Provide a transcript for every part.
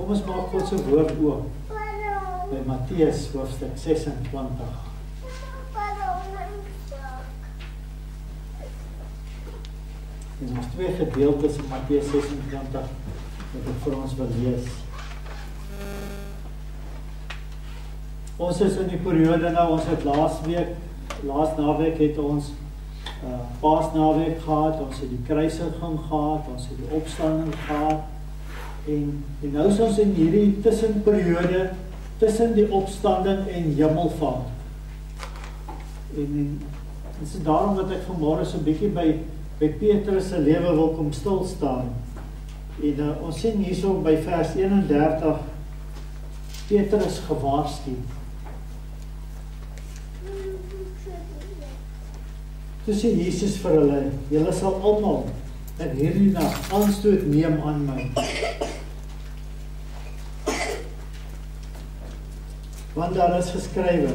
kom ons maak God se woord oop by Matteus hoofstuk 26. En ons twee gedeeltes in Matteus 26 wat ek vir ons wil lees. Ons is in die periode nou, ons het laas week, laas naweek het ons uh Paasnaweek gehad, ons het die kruisiging gehad, ons het die opstanding gehad. En en nou is ons in hierdie tussenperiode tussen die opstanding en hemelvaart. En en dit is daarom dat ek vanmôre so 'n bietjie by by Petrus se lewe wil kom stil staan. En uh, ons sien hierso by vers 31 Petrus gewaarsku. Toe sê Jesus vir hulle: "Julle sal almal in hierdie nag aanstoot neem aan my." Want daar is geskrywe: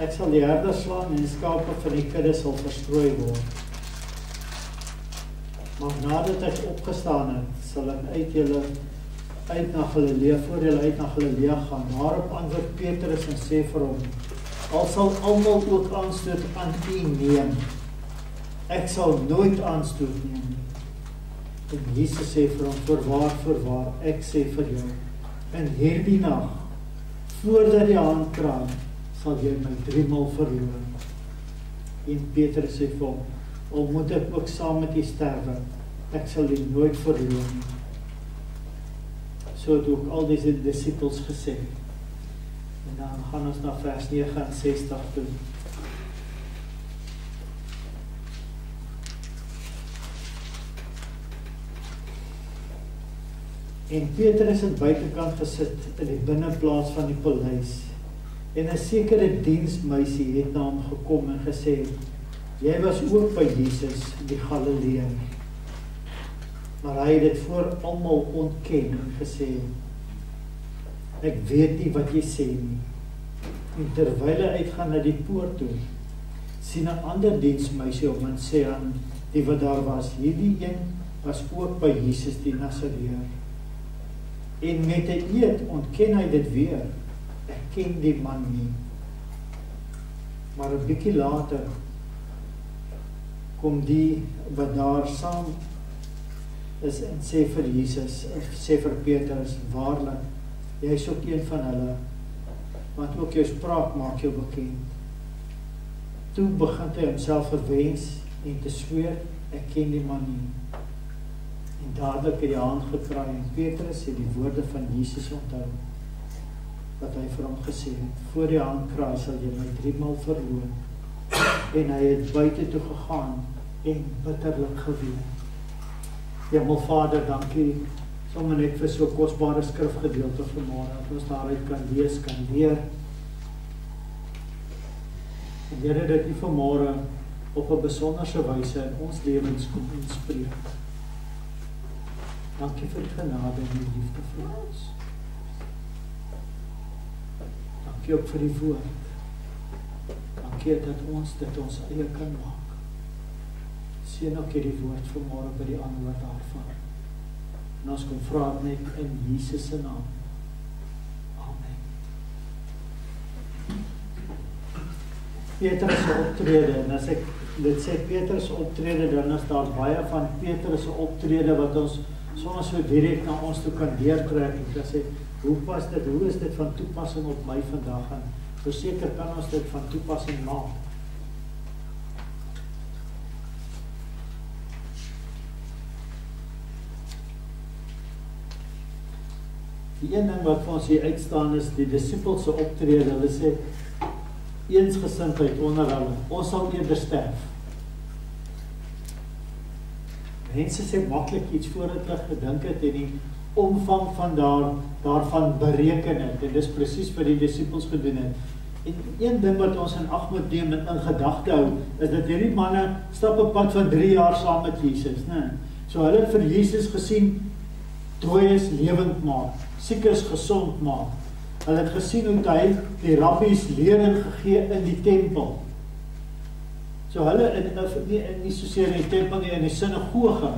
Ek sal die herders slaan en die skape van die kudde sal verstrooi word. Maar nadat ek opgestaan het, sal ek uit julle uit na Galilea voor julle uit na Galilea gaan. Daarop antwoord Petrus en sê vir hom: Al sal almal ook aanstoot aan u neem, ek sal nooit aanstoot neem. En Jesus sê vir hom: Voorwaar, voorwaar, ek sê vir jou, in hierdie nag voordat die haan kraai sal jy my 3 maal verloor. En Petrus sê vir hom: "Al moet ek ook saam met u sterwe, ek sal u nooit verloor nie." So het ook al die disippels gesê. En dan gaan ons na vers 69 toe. En Petrus het buitekant gesit in die binneplaas van die paleis. En 'n sekere diensmeisie het na hom gekom en gesê: "Jy was ook by Jesus die Galileër." Maar hy het dit voor almal ontken en gesê: "Ek weet nie wat jy sê nie." En terwyl hy uitgaan na die poort toe, sien 'n ander diensmeisie hom en sê aan die wat daar was: "Hierdie een was ook by Jesus die Nasareër." En met 'n eed ontken hy dit weer. Ek ken die man nie. Maar 'n bietjie later kom die wat daar saam is en sê vir Jesus, sê vir Petrus, waarlik, jy is ook een van hulle. Want ook jou spraak maak jou bekend. Toe begin hy homself verwens en te sweer, ek ken die man nie. En dadelik het die haan gekraai en Petrus het die woorde van Jesus onthou wat hy vir hom gesê het: "Voor die haan kraai sal jy my 3 maal verloon." En hy het buite toe gegaan en bitterlik geween. Hemel Vader, dankie sommer net vir so kosbare skrifgedeelte vanmôre dat ons daaruit kan lees, kan leer. En Here dat U vanmôre op 'n besonderse wyse in ons lewens kom inspreek. Dankie vir die genade en die liefde vir ons. Dankie ook vir die woord. Dankie dat ons dit ons eie kan maak. Seën ook hierdie woord vanmôre by die antwoord daarvan. En ons kom vra net in Jesus se naam. Amen. Petrus se optrede en as ek dit sê Petrus se optrede dan is daar baie van Petrus se optrede wat ons sonder so direk na ons toe kan deurtrek en kan sê hoe pas dit hoe is dit van toepassing op my vandag en verseker kan ons dit van toepassing maak. Die een ding wat vir ons hier uitstaan is die disippels se optrede. Hulle sê eensgesindheid onder hulle. Ons sal eerder sterf. Mense sê maklik iets voordat hulle gedink het en die omvang van daar daarvan bereken het. En dis presies wat die disippels gedoen het. En een ding wat ons in ag moet neem en in gedagte hou, is dat hierdie manne stap 'n pad van 3 jaar saam met Jesus, né? So hulle het vir Jesus gesien dooies lewend maak, siekes gesond maak. Hulle het gesien hoe hy die rabbies leering gegee in die tempel. So hulle in nie in nie soseer in die tempel nie in die sinagoge.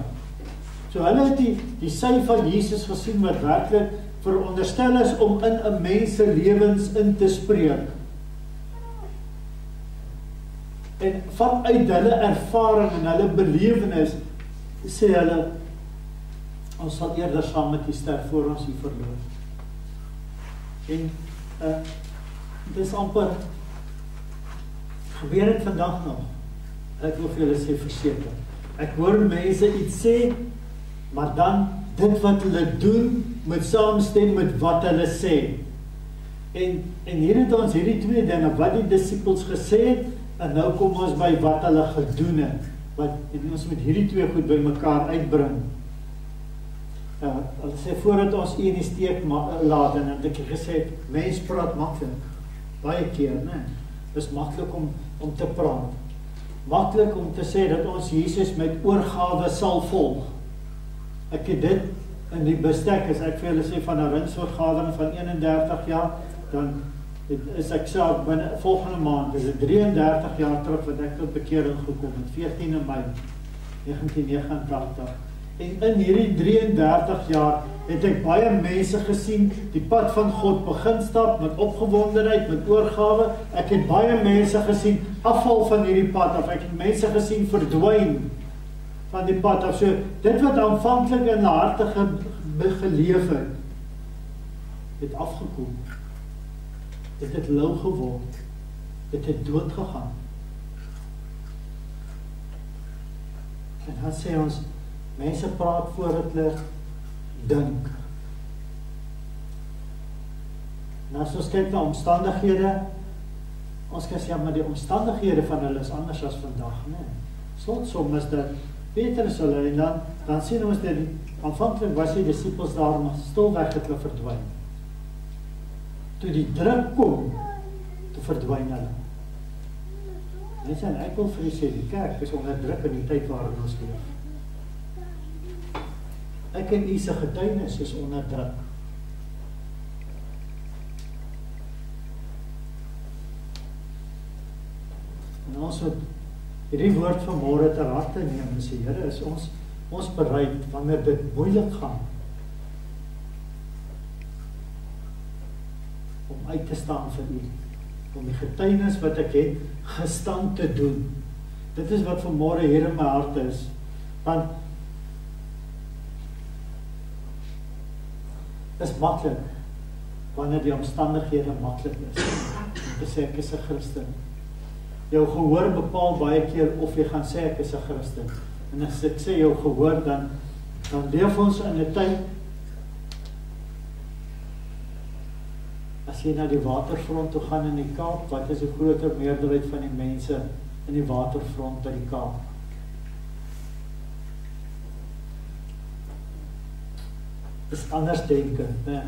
So hulle het die die sy van Jesus gesien wat werklik veronderstel is om in 'n mens se lewens in te spreek. En vanuit hulle ervaring en hulle belewenis sê hulle ons sal eerder saam met U sterf voor ons U verloor. En uh dis amper gebeur dit vandag nog. Ek wil vir julle sê verseker. Ek hoor mense iets sê, maar dan dit wat hulle doen moet saamstem met wat hulle sê. En en hier het ons hierdie twee dinge wat die disippels gesê het En nou kom ons by wat hulle gedoen het. Wat ons met hierdie twee goed bymekaar uitbring. Uh, hulle sê voordat ons u in die steek laat en het ek gesê mens praat maklik. Baie keer, né? Dis maklik om om te praat. Maklik om te sê dat ons Jesus met oorgawe sal volg. Ek het dit in die bestek as ek vir julle sê van 'n rinsoorgadering van 31 jaar, dan Dit is ek self binne volgende maand, dis 33 jaar terug wat ek tot bekering gekom het, 14 Mei 1989. En in hierdie 33 jaar het ek baie mense gesien die pad van God begin stap met opgewondenheid, met oorgawe. Ek het baie mense gesien afval van hierdie pad of ek het mense gesien verdwyn van die pad af. So dit wat aanvanklik in hulle harte ge geleef het, het afgekom het dit lou geword. Dit het dood gegaan. En dan sê ons mense praat voordat hulle dink. Nou as ons kyk na omstandighede, ons kan sê ja, maar die omstandighede van hulle is anders as vandag, né? Nee. Slot soms dat beter is hulle en dan dan sien ons dat aanvanklik was die disippels daar maar stilweg het hulle verdwyn toe die druk kom, toe verdwyn hulle. Mense en ek wil vir julle sê, die kerk is onder druk in die tyd waarin ons leef. Ek en u se getuienis is onder druk. En ons moet hierdie woord van môre ter harte neem en sê Here, is ons ons bereid wanneer dit moeilik gaan om uit te staan vir U om die getuienis wat ek het gestand te doen. Dit is wat vanmôre hier in my hart is. Want is maklik wanneer die omstandighede maklik is. Om te sê ek is 'n Christen. Jou gehoor bepaal baie keer of jy gaan sê ek is 'n Christen. En as ek sê jou gehoor dan dan leef ons in 'n tyd As jy na die waterfront toe gaan in die Kaap, wat is die groter meerderheid van die mense in die waterfront by die Kaap? Dis anders denke, né?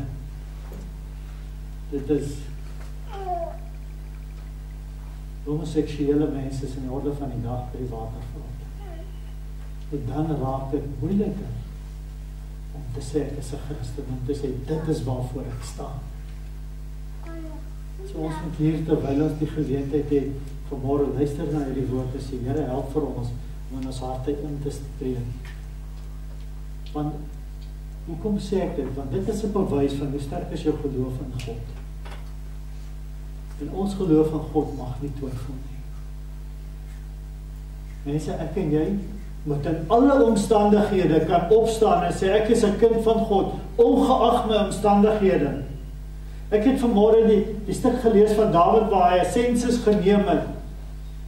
Dit is homoseksuele mense in die orde van die dag by die waterfront. En dan raak dit moeiliker om te sê ek is 'n Christen, om te sê dit is waarvoor ek staan. So ons moet hier terwyl ons die geleentheid het vanmôre luister na hierdie woorde sê Here help vir ons om in ons harte in te tree. Want hoekom sê ek dit? Want dit is 'n bewys van hoe sterk is jou geloof in God. En ons geloof in God mag nie twyfel nie. Mense, ek en jy moet in alle omstandighede kan opstaan en sê ek is 'n kind van God, ongeag my omstandighede. Ek het vanmôre die die stuk gelees van Dawid waar hy 'n sensus geneem het.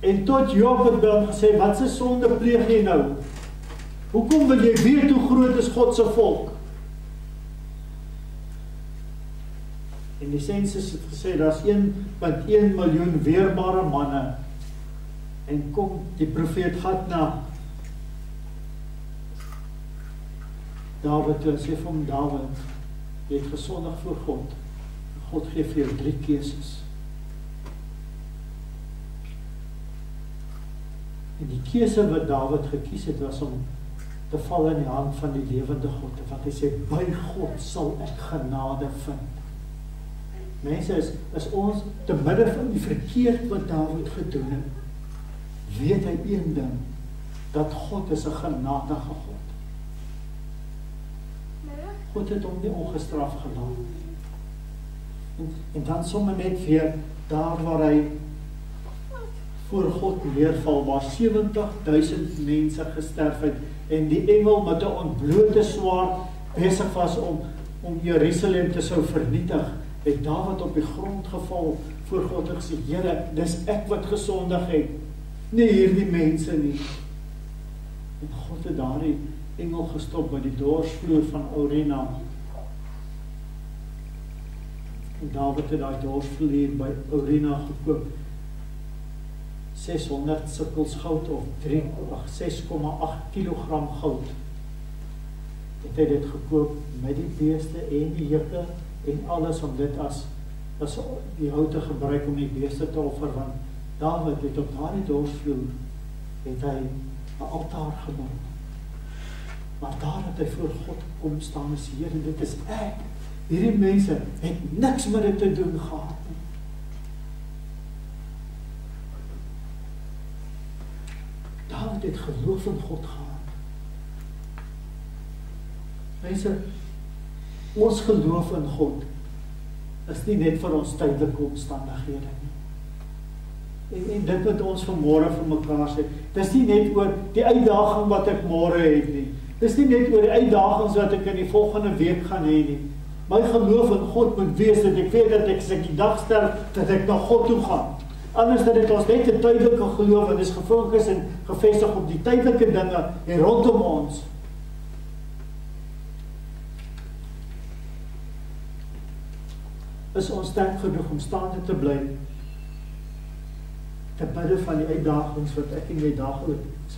En tot Job het hom gesê, "Wat 'n sonde pleeg jy nou? Hoekom wil jy weet hoe groot is God se volk?" En die sensus het gesê daar's 1.1 miljoen weerbare manne. En kom die profeet gaan na Dawid toe en sê vir hom Dawid, jy het gesondig voor God. God gee vir jou drie keuses. En die keuse wat Dawid gekies het was om te val in die hand van die lewende God, want hy sê by God sal ek genade vind. Mense is is ons te midde van die verkeerd wat Dawid gedoen het. Weet hy een ding dat God is 'n genadige God. God het hom nie ongestraf gelaat. En, en dan sommer net weer daar waar hy voor God neerval waar 70000 mense gesterf het en die engel met 'n ontblote swaard besig was om om Jerusalem te sou vernietig het Dawid op die grond geval voor God en gesê Here dis ek wat gesondig het nie hierdie mense nie. En God het daardie engel gestop by die dorsvloer van Orina. En Dawid het daai dorsvloer by Orina gekoop. 600 sikkels goud of 3 6,8 kg goud. Het hy dit gekoop met die beeste en die hekke en alles om dit as as die hout te gebruik om die beeste te offer want Dawid het op daardie dorsvloer het hy 'n altaar gebou. Maar daar het hy voor God kom staan en sê Here dit is ek. Hierdie mense het niks met dit te doen gehad nie. Dawid het geloof in God gehad. Mense, ons geloof in God is nie net vir ons tydelike omstandighede nie. En, en dit wat ons vanmôre vir mekaar sê, dis nie net oor die uitdaging wat ek môre het nie. Dis nie net oor die uitdagings wat ek in die volgende week gaan hê nie. My geloof in God moet wees dat ek weet dat ek as ek die dag sterf, dat ek na God toe gaan. Anders dan dit ons net 'n tydelike geloof wat is gefokus en gefestig op die tydelike dinge en rondom ons. Is ons sterk genoeg om staande te bly te bidde van die uitdagings wat ek en jy daagliks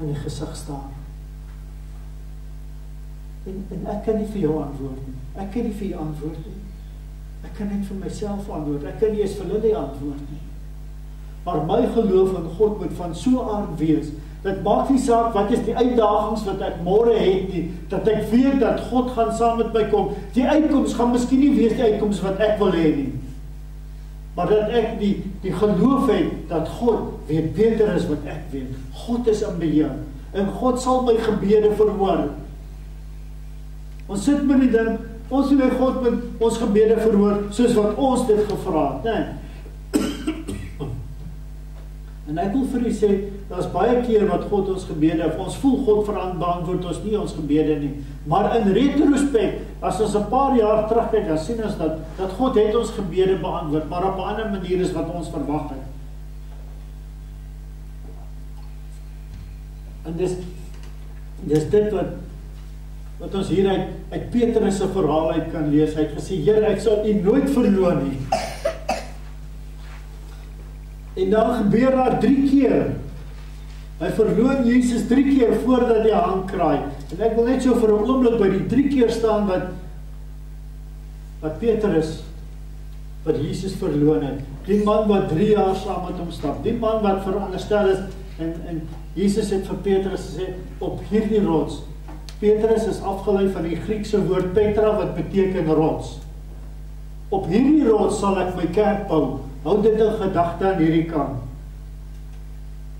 in die gesig staar. En, en ek kan nie vir jou antwoord nie. Ek kan nie vir jou antwoord nie. Ek kan net vir myself antwoord. Ek kan nie eens vir Lily antwoord nie. Maar my geloof in God moet van so aard wees. Dit maak nie saak wat is die uitdagings wat ek môre het nie, dat ek weet dat God gaan saam met my kom. Die uitkoms gaan miskien nie wees die uitkoms wat ek wil hê nie. Maar dat ek die die geloof het dat God weet beter as wat ek weet. God is in beheer en God sal my gebede verhoor. Ons sit met die ding Ons wil God met ons gebede verhoor soos wat ons dit gevra het, né? En ek wil vir u sê, daar's baie keer wat God ons gebede, ons voel God verantwoord ons nie ons gebede nie. Maar in retrospek, as ons 'n paar jaar terugkyk, dan sien ons dat dat God het ons gebede beantwoord, maar op 'n ander manier as wat ons verwag het. En dis dis dit wat wat ons hier uit uit Petrus se verhaal uit kan lees. Hy het gesê: "Here, ek sal U nooit verloon nie." En dan gebeur daar 3 keer. Hy verloon Jesus 3 keer voordat hy hang kraai. En ek wil net so vir 'n oomblik by die 3 keer staan wat wat Petrus wat Jesus verloon het. Die man wat 3 jaar saam met hom stap. Die man wat veronderstel is en en Jesus het vir Petrus gesê op hierdie rots Petrus is afgelei van die Griekse woord Petra wat beteken rots. Op hierdie rots sal ek my kerk bou. Hou dit in gedagte aan hierdie kant.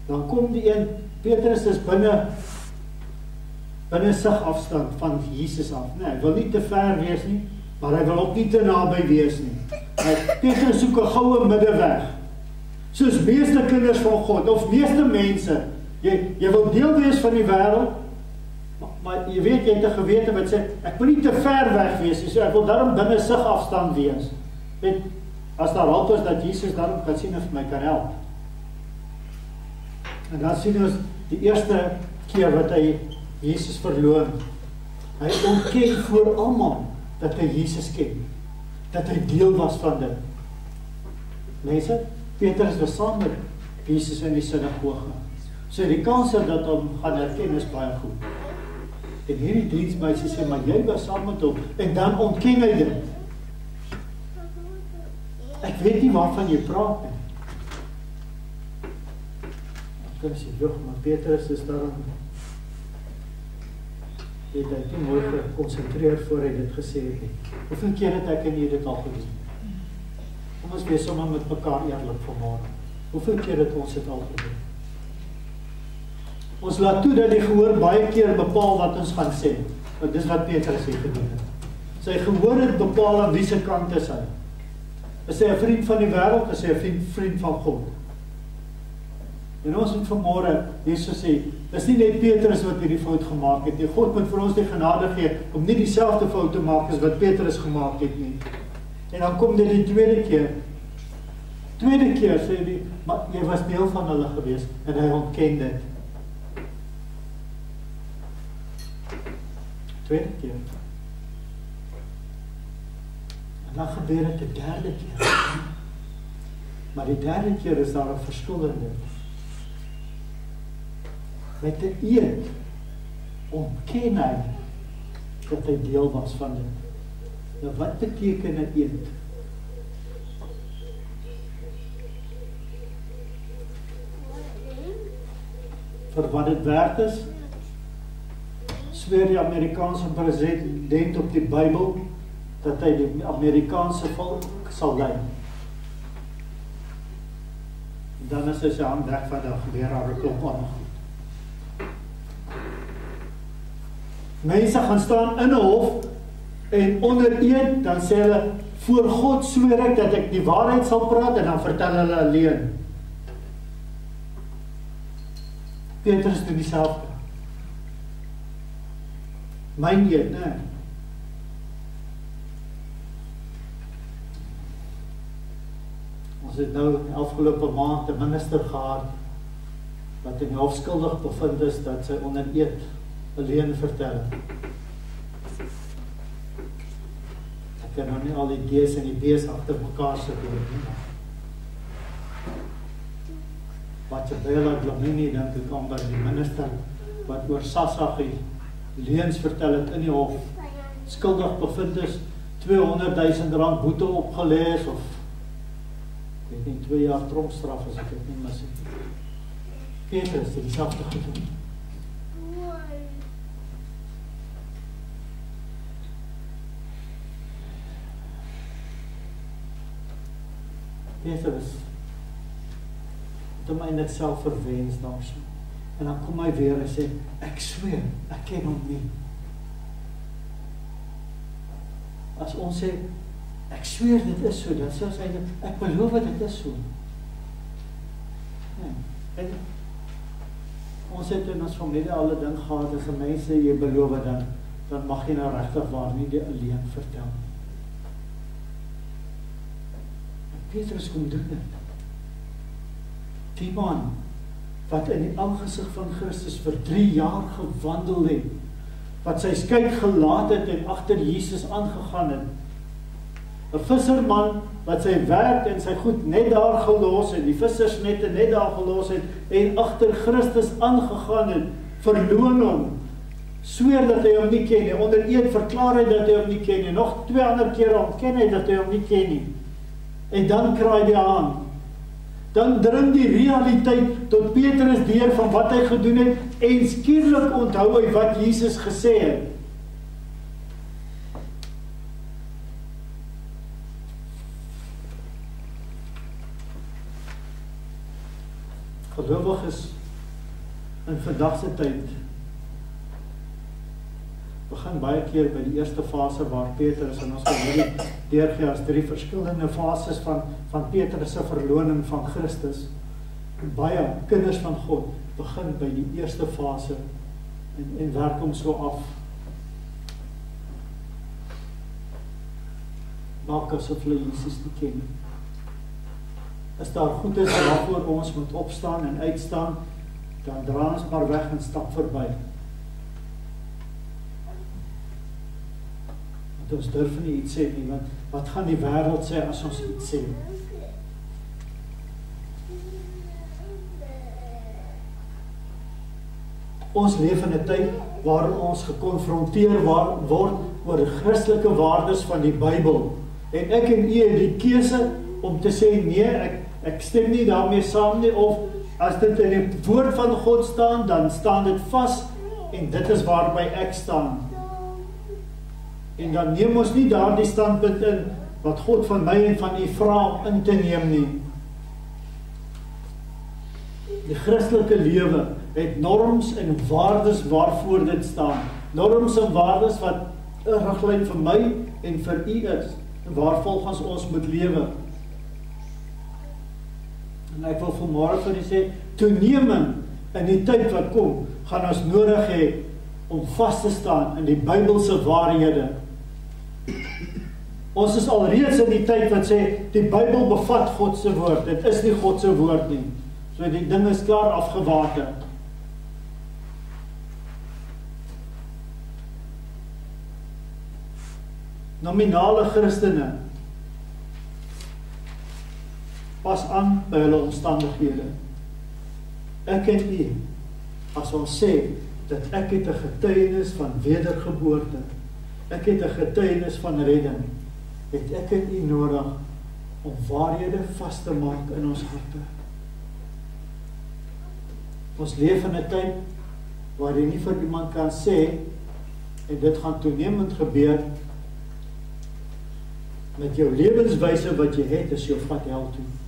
Dan kom die een Petrus is binne binne sig afstand van Jesus af, né? Nee, hy wil nie te ver wees nie, maar hy wil ook nie te naby wees nie. Hy Petrus soek 'n goue middeweg. Soos meeste kinders van God of meeste mense, jy jy wil deel wees van die wêreld, maar jy weet jy het 'n gewete wat sê ek moet nie te ver weg wees nie. So ek wil daarom binne sig afstand wees. Weet as daar hulp is dat Jesus daarom kan sien of my kan help. En dan sien ons die eerste keer wat hy Jesus verloon. Hy ontken voor almal dat hy Jesus ken. Dat hy deel was van dit. Mense, Petrus was saam met Jesus in die sinagoge. So die kans dat hom gaan herken is baie goed. En hierdie diensmeisie sê maar jy was saam met hom en dan ontken hy dit. Ek weet nie waarvan jy praat nie. kan sê, "Jog, maar Petrus is daar het hy nie mooi gekonsentreer voor hy dit gesê het nie. Hoeveel keer het ek en jy dit al gedoen? Kom ons wees sommer met mekaar eerlik vanmôre. Hoeveel keer het ons dit al gedoen? Ons laat toe dat die gehoor baie keer bepaal wat ons gaan sê. Want dis wat Petrus het gedoen het. Sy gehoor het bepaal aan wie se kant is hy. Is hy 'n vriend van die wêreld is hy 'n vriend, vriend van God? En ons moet vanmôre hierso sê, dis nie net Petrus wat hierdie fout gemaak het nie. God moet vir ons die genade gee om nie dieselfde fout te maak as wat Petrus gemaak het nie. En dan kom dit die tweede keer. Tweede keer sê hy, maar jy was deel van hulle gewees en hy ontken dit. Tweede keer. En dan gebeur dit 'n derde keer. Maar die derde keer is daar 'n verskil in dit met 'n eed ontken hy dat hy deel was van dit. Nou wat beteken 'n eed? Vir wat dit werd is, sweer die Amerikaanse president op die Bybel dat hy die Amerikaanse volk sal lei. Dan is hy se hand weg van daar gebeur daar 'n klomp aan. Mense gaan staan in 'n hof en onder eed dan sê hulle voor God sweer ek dat ek die waarheid sal praat en dan vertel hulle 'n leuen. Petrus doen dieselfde. Myn eed, né? Ons het nou afgelope maand 'n minister gehad wat in hof skuldig bevind is dat sy onder eed alleen vertel. Ek kan nou nie al die D's en die B's agter mekaar sit nie. Wat jy baie laat Lamini dink ek kom by die minister wat oor Sassagie leuns vertel het in die hof skuldig bevind is 200 000 rand boete opgelê is of ek nie 2 jaar tronkstraf as ek dit nie mis het. Petrus het dieselfde gedoen. Petrus het hom eintlik self verwens daarso. En dan kom hy weer en sê ek sweer, ek ken hom nie. As ons sê ek sweer dit is so, dan sê hy ek beloof dit is so. Nee. En ons het in ons familie al 'n ding gehad as mense jy beloof dan dan mag jy nou regtig waar nie die alleen vertel nie. Petrus kom doen dit. Die man wat in die aangesig van Christus vir 3 jaar gewandel het, wat sy skyk gelaat het en agter Jesus aangegaan het. 'n Visserman wat sy werk en sy goed net daar gelos het, die vissersnette net daar gelos het en agter Christus aangegaan het, verloon hom sweer dat hy hom nie ken nie. Onder een verklaar hy dat hy hom nie ken nie. Nog twee ander kere ontken hy dat hy hom nie ken nie. En dan kraai die haan. Dan dring die realiteit tot Petrus deur van wat hy gedoen het en skielik onthou hy wat Jesus gesê het. Gelowiges in vandag se tyd begin baie keer by die eerste fase waar Petrus en ons kan hierdie deurgee as drie verskillende fases van van Petrus se verloning van Christus. Baie kinders van God begin by die eerste fase en en werk hom so af. Maak asof hulle Jesus nie ken As daar goed is waarvoor ons moet opstaan en uitstaan, dan dra ons maar weg en stap verby. ons durf nie iets sê nie want wat gaan die wêreld sê as ons iets sê? Ons leef in 'n tyd waar ons gekonfronteer word oor Christelike waardes van die Bybel en ek en u het die keuse om te sê nee, ek ek stem nie daarmee saam nie of As dit in die woord van God staan, dan staan dit vas en dit is waarby ek staan. En dan neem ons nie daardie standpunt in wat God van my en van u vra om in te neem nie. Die Christelike lewe het norms en waardes waarvoor dit staan. Norms en waardes wat 'n riglyn vir my en vir u is en waarvolgens ons moet lewe. En ek wil vanmôre vir u sê, toenemend in die tyd wat kom, gaan ons nodig hê om vas te staan in die Bybelse waarhede Ons is alreeds in die tyd wat sê die Bybel bevat God se woord. Dit is nie God se woord nie. So die ding is klaar afgewater. Nominale Christene pas aan by hulle omstandighede. Ek en u as ons sê dat ek het 'n getuienis van wedergeboorte. Ek het 'n getuienis van redding het ek en u nodig om waarhede vas te maak in ons harte. Ons leef in 'n tyd waar jy nie vir iemand kan sê en dit gaan toenemend gebeur met jou lewenswyse wat jy het as jy vat hel toe.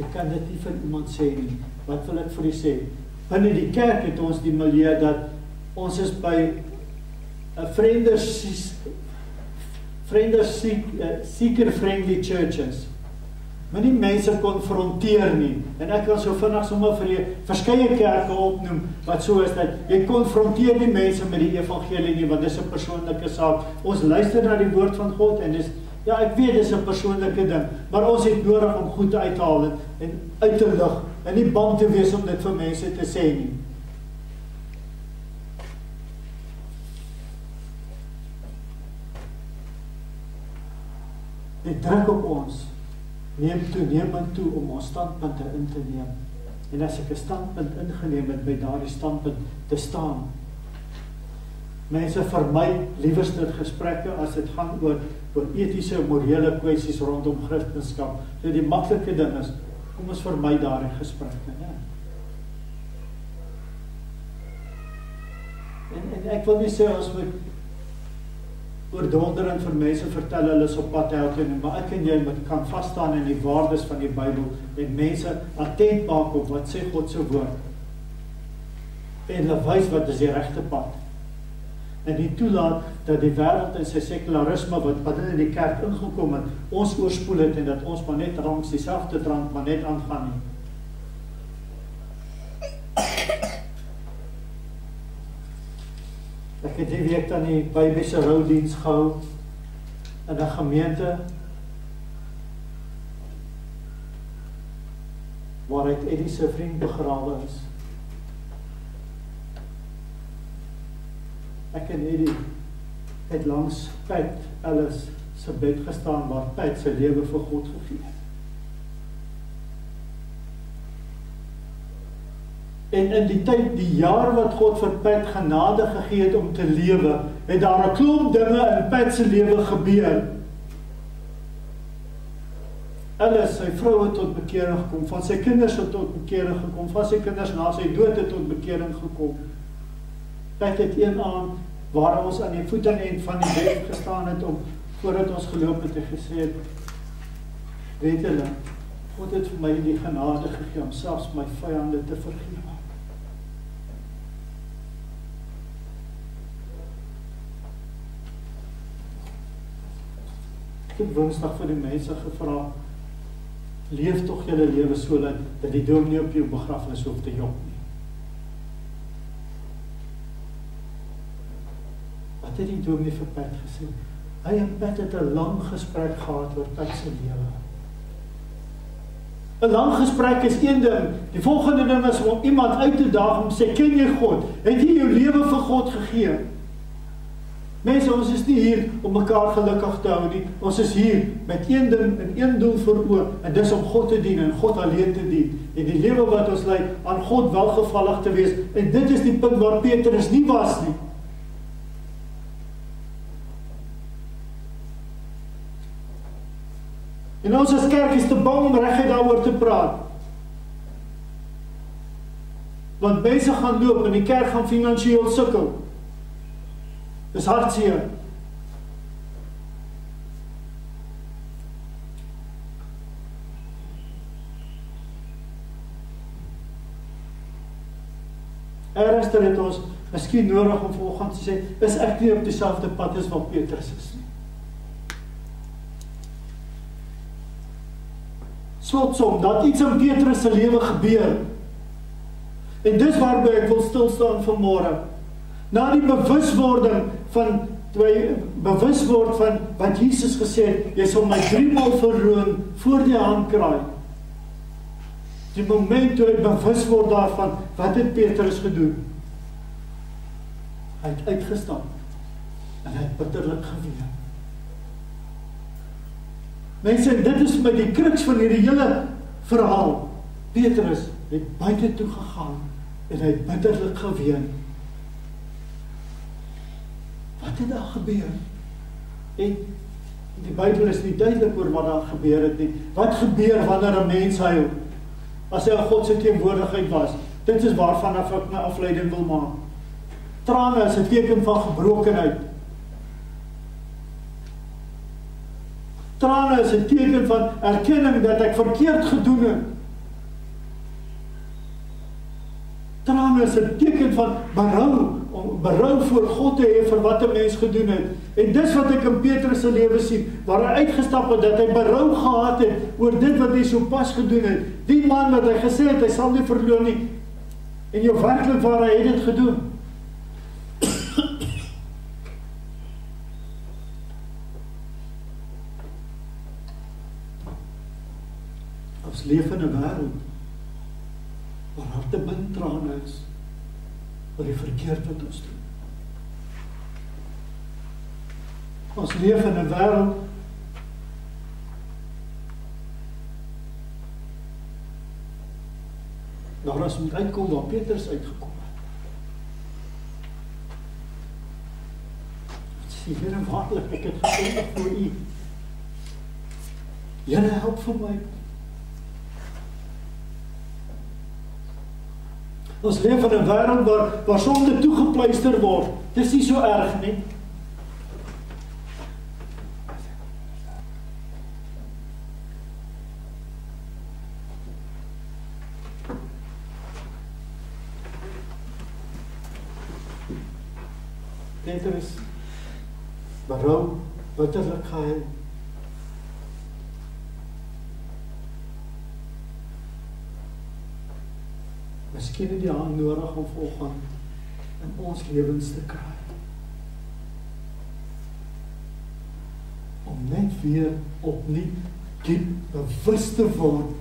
Jy kan dit nie vir iemand sê nie. Wat wil ek vir u sê? Binne die kerk het ons die milieu dat ons is by 'n vriende vriende seeker friendly churches. Moenie mense konfronteer nie. En ek kan so vinnig sommer vir julle verskeie kerke opnoem wat so is dat jy konfronteer die mense met die evangelie nie, want dis 'n persoonlike saak. Ons luister na die woord van God en dis ja, ek weet dis 'n persoonlike ding, maar ons het nodig om goed te haal en uit te lig en nie bang te wees om dit vir mense te sê nie. die druk op ons neem toe neem toe om ons standpunte in te neem. En as ek 'n standpunt ingeneem het by daardie standpunt te staan. Mense vermy liewerste gesprekke as dit gaan oor oor etiese en morele kwessies rondom Christendom. So die maklike ding is kom ons vermy daardie gesprekke, ja. En en ek wil nie sê ons moet oordonderend vir mense vertel hulle is op pad help en maar ek en jy moet kan vas staan in die waardes van die Bybel en mense attent maak op wat sê God se woord. En hulle wys wat is die regte pad. En nie toelaat dat die wêreld en sy sekularisme wat wat in die kerk ingekom het, ons oorspoel het en dat ons maar net rangs dieselfde drank maar net aangaan nie. Ek het die week dan die babyse roudiens gehou in 'n gemeente waar ek Eddie se vriend begrawe is. Ek en Eddie het langs Pat Ellis se bed gestaan waar Pat sy lewe vir God gegee het. En in die tyd, die jaar wat God vir Pat genade gegee het om te lewe, het daar 'n klomp dinge in Pat se lewe gebeur. Alles sy vroue tot bekering gekom, van sy kinders het tot bekering gekom, van sy kinders na sy dood het tot bekering gekom. Pat het een aand waar ons aan die voetenend van die bed gestaan het om voordat ons geloop het en gesê het: "Weet julle, God het vir my die genade gegee om selfs my vyande te vergewe." het Woensdag vir die mense gevra leef tog julle lewe so dat die dominee op jou begrafnis hoef te jok nie. Wat het die dominee vir Pat gesê? Hy en Pat het 'n lang gesprek gehad oor Pat se lewe. 'n Lang gesprek is een ding. Die volgende ding is om iemand uit te daag om sê ken jy God? Het jy jou lewe vir God gegee? Mense, ons is nie hier om mekaar gelukkig te hou nie. Ons is hier met een ding en een doel voor oë en dis om God te dien en God alleen te dien. En die lewe wat ons lei aan God welgevallig te wees. En dit is die punt waar Petrus nie was nie. En ons as kerk is te bang om reguit daaroor te praat. Want mense gaan loop en die kerk gaan finansiëel sukkel. Dis hartseer. Eerster het ons miskien nodig om vanoggend te sê, is ek nie op dieselfde pad as wat Petrus is nie. Slotsom dat iets in Petrus se lewe gebeur. En dis waarby ek wil stil staan vanmôre. Na die bewuswording van toe hy bewus word van wat Jesus gesê het, jy sal my 3 maal verloon voor die handkraai. Die moment toe hy bewus word daarvan, wat het Petrus gedoen? Hy het uitgestap en hy het bitterlik geween. Mense, dit is my die kruks van hierdie hele verhaal. Petrus het buite toe gegaan en hy bitterlik geween. Wat het daar gebeur? En die Bybel is nie duidelik oor wat daar gebeur het nie. Wat gebeur wanneer 'n mens huil? as hy in God se teenwoordigheid was. Dit is waarvan ek my afleiding wil maak. Trane is 'n teken van gebrokenheid. Trane is 'n teken van erkenning dat ek verkeerd gedoen het. Trane is 'n teken van berou om berou voor God te hê vir wat 'n mens gedoen het. En dis wat ek in Petrus se lewe sien, waar hy uitgestap het dat hy berou gehad het oor dit wat hy sopas gedoen het. Die man wat hy gesê het hy sal nie verloon nie. En jou werklik waar hy het dit gedoen. Ons leef in 'n wêreld waar harte bind trane is oor die verkeerd wat ons doen. Ons leef in 'n wêreld daar is moet uitkom waar Petrus uitgekom het. Sien jy nou waarlik ek het gesê vir u. Here help vir my. Ons leef in 'n wêreld waar waar sonde toegepleister word. Dis nie so erg nie. Petrus berou bitterlik gehuil Miskien het jy aan nodig om vanoggend in ons lewens te kry. Om net weer opnuut diep bewus te word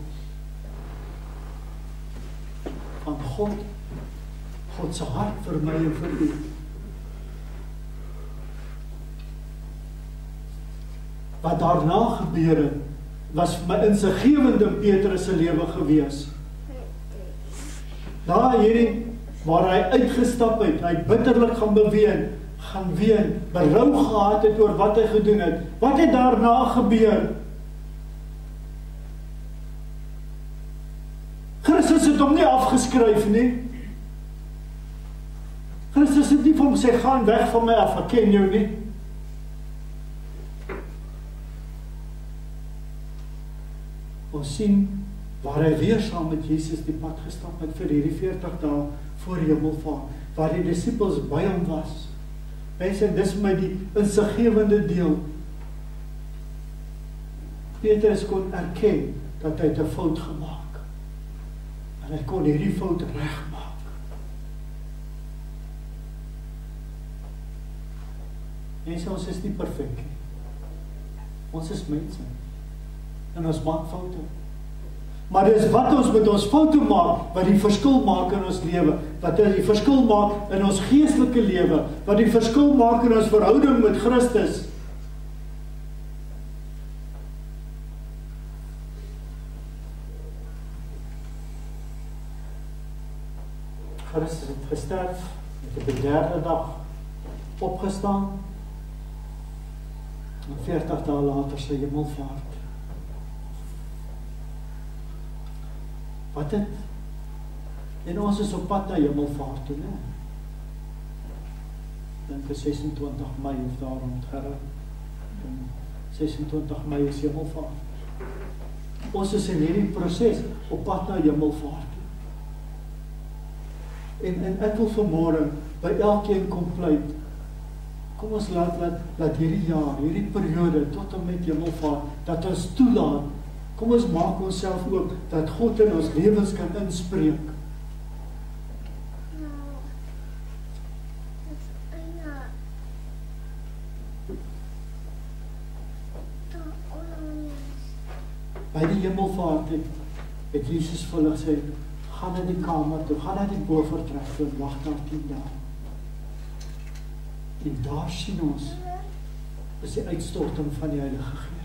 van God God se hart vir my en vir u. Wat daarna gebeur het, was vir my insiggewende Petrus se lewe gewees. Na hierdie waar hy uitgestap het, hy bitterlik gaan beween, gaan ween, berou gehad het oor wat hy gedoen het. Wat het daarna gebeur? Christus het hom nie afgeskryf nie. Christus het nie vir hom sê gaan weg van my af, ek ken jou nie. Ons sien waar hy weer saam met Jesus die pad gestap het vir hierdie 40 dae voor hemelvaart waar die disippels by hom was. Mense, dis my die insiggewende deel. Petrus kon erken dat hy 'n fout gemaak en hy kon hierdie fout regmaak. Mense, ons is nie perfek nie. Ons is mense. En ons maak foute. Maar dis wat ons met ons foute maak wat die verskil maak in ons lewe, wat die verskil maak in ons geestelike lewe, wat die verskil maak in ons verhouding met Christus. Christus het gesterf, het op die derde dag opgestaan. En 40 dae later sy hemelvaart. Wat het En ons is op pad na hemelvaart toe, né? Dink dit 26 Mei of daar rond gerus. 26 Mei is hemelvaart. Ons is in hierdie proses op pad na hemelvaart. En en ek wil vanmôre by elkeen kom pleit. Kom ons laat laat laat hierdie jaar, hierdie periode tot en met hemelvaart dat ons toelaat. Kom ons maak onsself oop dat God in ons lewens kan inspreek. by die hemelvaart het, het Jesus vir hulle gesê gaan na die kamer toe, gaan na die bofortrek toe wag daar 10 dae. En daar sien ons is die uitstorting van die Heilige Gees.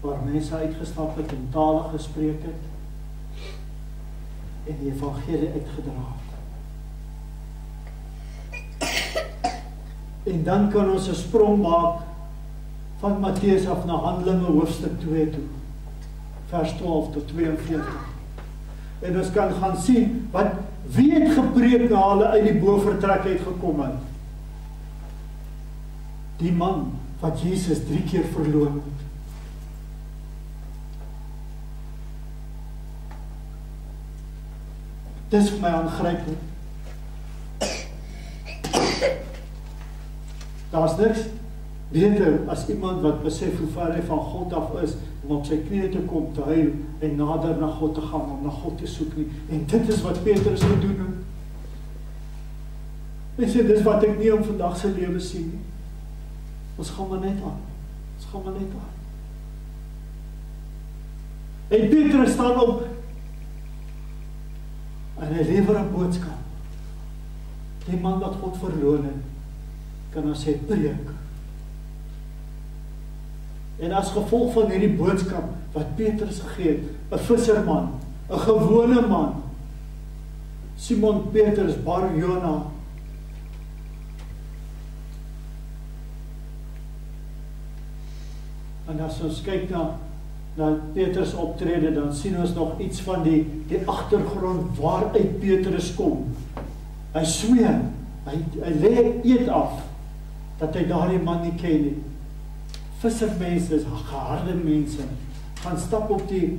Waar mense uitgestap het en tale gespreek het en die evangelie uitgedra het. En dan kan ons 'n sprong maak van Matteus af na Handelinge hoofstuk 2 toe. Vers 12 tot 42. En ons kan gaan sien wat wie het gepreek na hulle uit die bofortrek uit gekom het. Die man wat Jesus 3 keer verloon het. Dis vir my aangrypend. Daar's niks beter as iemand wat besef hoe ver hy van God af is om op sy knieë te kom te huil en nader na God te gaan om na God te soek nie. En dit is wat Petrus gedoen het. Hy sê dis wat ek nie om vandag se lewe sien nie. Ons gaan maar net aan. Ons gaan maar net aan. En Petrus staan op en hy lewer 'n boodskap. Die man wat God verloon het, kan ons sê preek En as gevolg van hierdie boodskap wat Petrus gegee het, 'n visserman, 'n gewone man, Simon Petrus bar Jona En as ons kyk na na Petrus optrede, dan sien ons nog iets van die die agtergrond waaruit Petrus kom. Hy sweer, hy hy lê eet af dat hy daardie man nie ken nie. Vissermense is geharde mense gaan stap op die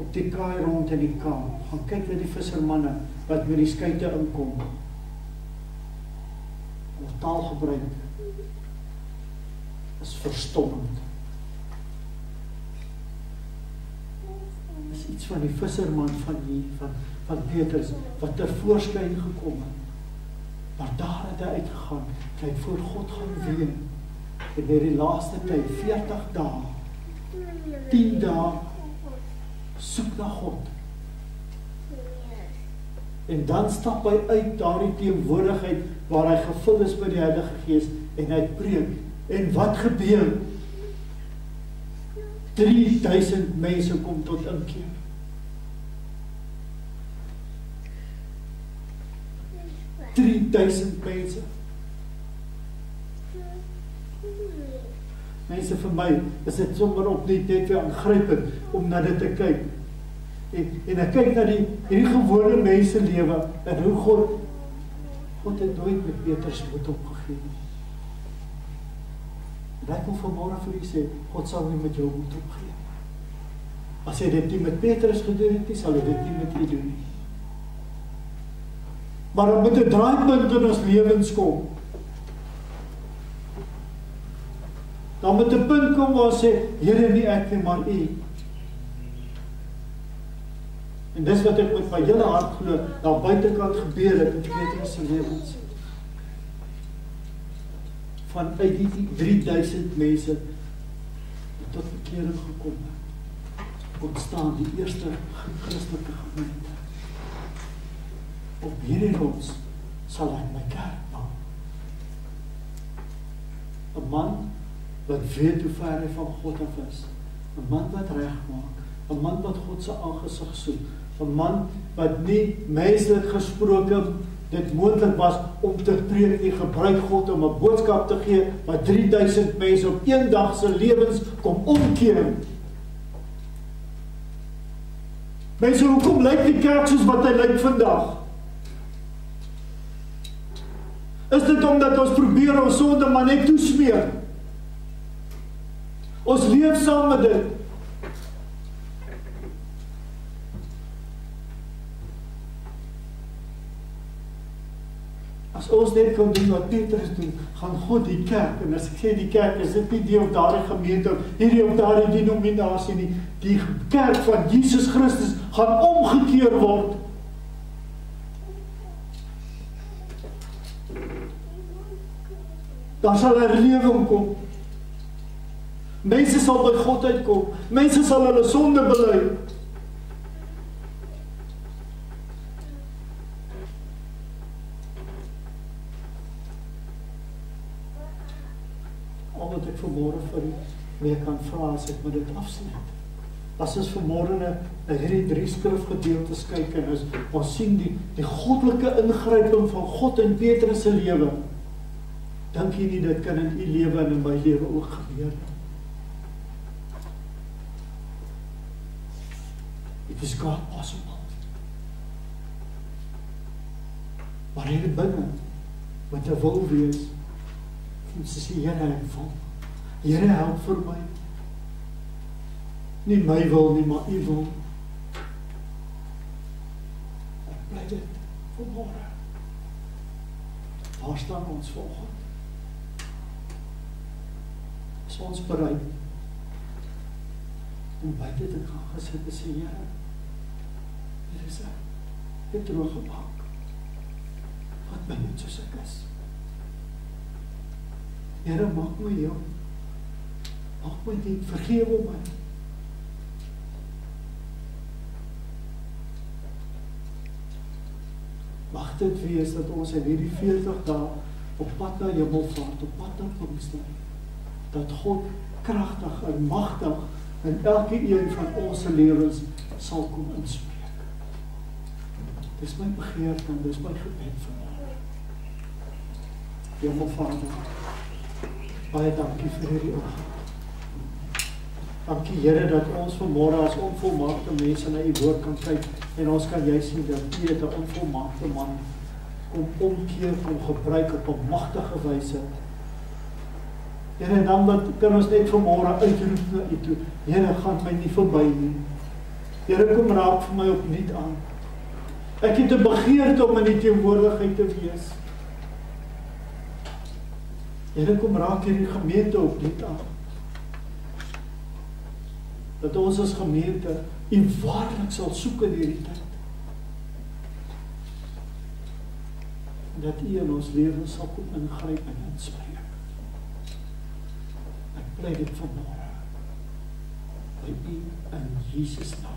op die kaai rond in die kaap gaan kyk na die vissermanne wat met die skuite inkom. Hulle taal gebruik. Is verstommend is iets van die visserman van die van van Petrus wat ter voorskyn gekom het maar daar het hy uitgegaan kyk voor God gaan ween en in die laaste tyd 40 dae 10 dae soek na God. En dan stap hy uit daardie teenwoordigheid waar hy gevul is met die Heilige Gees en hy preek. En wat gebeur? 3000 mense kom tot inkeer. Drie duisend mense. Mense vir my is dit sommer op net net weer aangrypend om na dit te kyk. En en ek kyk na die hierdie gewone mense lewe en hoe God God het nooit met Petrus moed opgegee nie. En ek wil vanmôre vir u sê, God sal nie met jou moed opgee nie. As hy dit nie met Petrus gedoen het nie, sal hy dit nie met u doen nie. Maar dan moet 'n draaipunt in ons lewens kom Dan moet 'n punt kom waar sê Here nie ek nie maar U. En dis wat ek met my hele hart glo, daar buitekant gebeur het in Petrus se lewens. Van uit die 3000 mense tot bekering gekom het. Ontstaan die eerste Christelike gemeente. Op hierdie rots sal ek my kerk bou. 'n Man wat weet hoe ver hy van God af is. 'n Man wat reg maak, 'n man wat God se aangesig soek, 'n man wat nie menslik gesproke dit moontlik was om te preek nie, gebruik God om 'n boodskap te gee wat 3000 mense op een dag se lewens kom omkeer. Mense, hoekom lyk die kerk soos wat hy lyk vandag? Is dit omdat ons probeer ons sonde maar net toesmeer? Ons leef saam met dit. As ons net kon doen wat Petrus doen, gaan God die kerk en as ek sê die kerk is dit nie die op daardie gemeente hierdie op daardie denominasie nie, die kerk van Jesus Christus gaan omgekeer word. Dan sal herlewing kom. Mense sal by God uitkom. Mense sal hulle sonde bely. Al wat ek vanmôre vir weer kan vra as ek met dit afsluit. As ons vanmôre na hierdie drie skrifgedeeltes kyk en ons ons sien die die goddelike ingryping van God in Petrus se lewe. Dink jy nie dit kan in u lewe en in my lewe ook gebeur nie? It is God possible. Maar hier binne met 'n wil wees. Ons sê Here, ek wil. Here, help vir my. Nie my wil nie, maar U wil. Bly dit vir môre. Waar staan ons volgende? Is ons bereid om buite te gaan gesit en sê Here, hier is. Dit droog gemaak. Wat my net soos ek is. Here, maak my jou. Maak my dit, vergewe my. Mag dit wees dat ons in hierdie 40 dae op pad na Hemelvaart, op pad na Pinkster, dat God kragtig en magtig in elke een van ons se lewens sal kom inspreek. Dis my begeerte en dis my gebed vandag. Hemelvader, baie dankie vir hierdie oggend. Dankie Here dat ons vanmôre as onvolmaakte mense na u woord kan kyk en ons kan jy sien dat u 'n onvolmaakte man kom omkeer kom gebruik op 'n magtige wyse. Here en dan wat kan ons net vanmôre uitroep na u toe. Here gaan my nie verby nie. Here kom raak vir my opnuut aan. Ek het 'n begeerte om in u teenwoordigheid te wees. Here kom raak hierdie gemeente opnuut aan dat ons as gemeente U waarlik sal soek in hierdie tyd. Dat U in ons lewens sal kom ingryp en inspreek. Ek bly dit vanmôre. By U in Jesus naam.